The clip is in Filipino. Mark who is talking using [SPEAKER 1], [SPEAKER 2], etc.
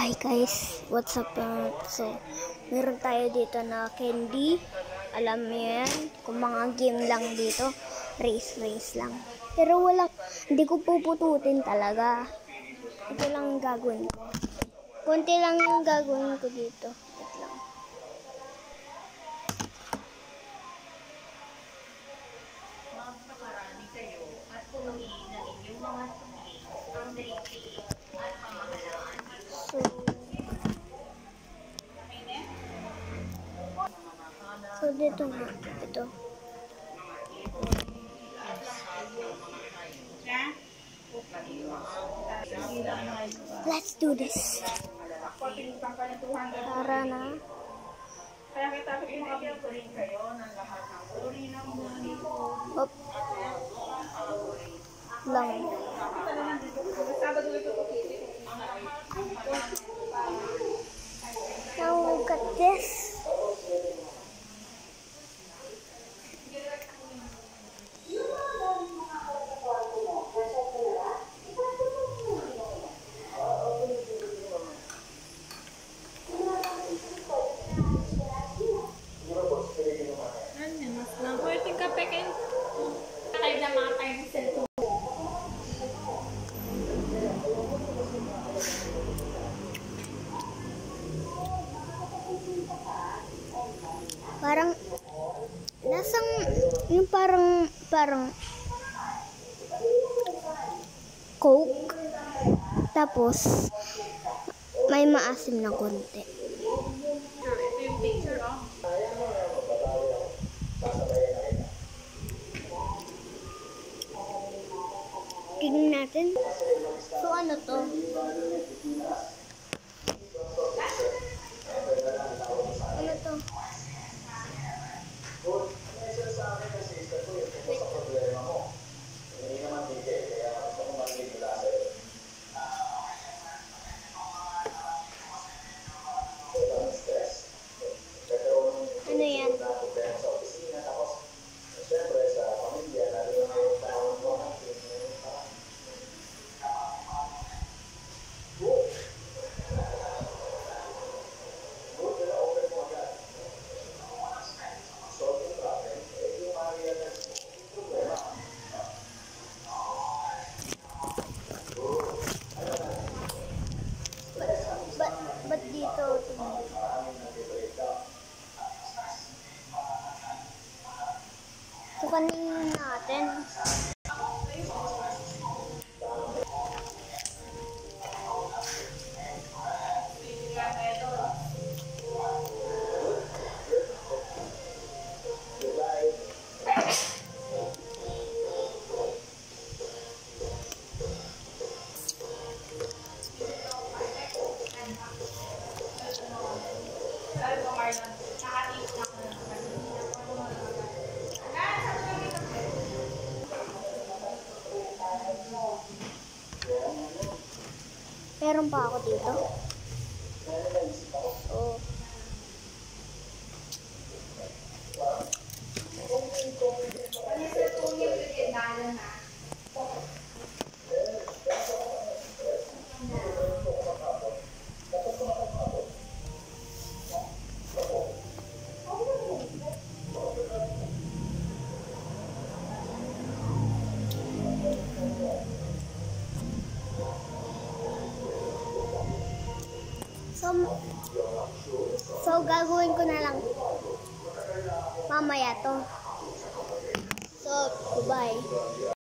[SPEAKER 1] Hi guys, what's up? So, meron tayo dito na candy. Alam mo yan, kung mga game lang dito, race race lang. Pero walang, hindi ko pupututin talaga. Ito lang ang gagawin ko. Konti lang yung gagawin ko dito. Dito nga. Let's do this. Tara na.
[SPEAKER 2] Kaya kita pinag-rin kayo ng lahat ng uri ng mga
[SPEAKER 1] Hop. Lang. Now look at this. Parang nasang yung parang parang Coke tapos may maasim na konti. Tingnan natin. So? Ano to? Ano yan? Ba't, ba't dito? So, kanina natin. Meron pa ako dito. So gagawin ko na lang mamaya to. So, goodbye.